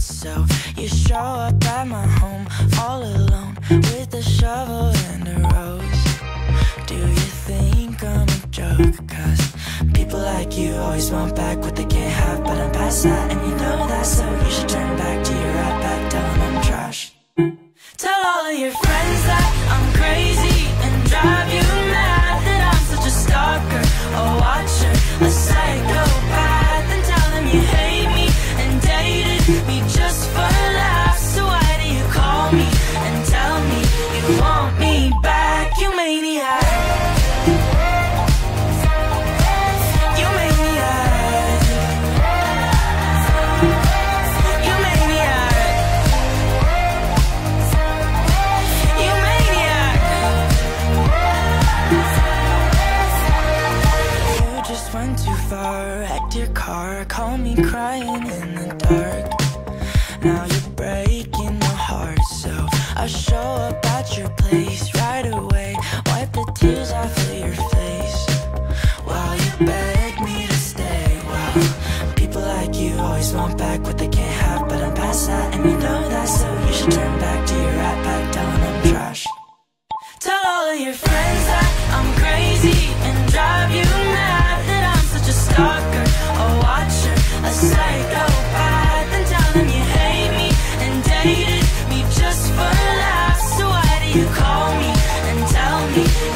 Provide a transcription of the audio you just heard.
So you show up at my home all alone With a shovel and a rose. Do you think I'm a joke? Cause people like you always want back what they can't have But I'm past that and you know that So you should turn back to your right want me back? You maniac. You maniac. You maniac. You maniac. You just went too far Wrecked your car Call me crying in the dark. Now you're breaking my heart So I show up at your place right away Wipe the tears off of your face. While you beg me to stay. Well, people like you always want back what they can't have But I'm past that and you know that So you should turn back to your right back 'em I'm trash. Tell all of your friends that I'm crazy you call me and tell me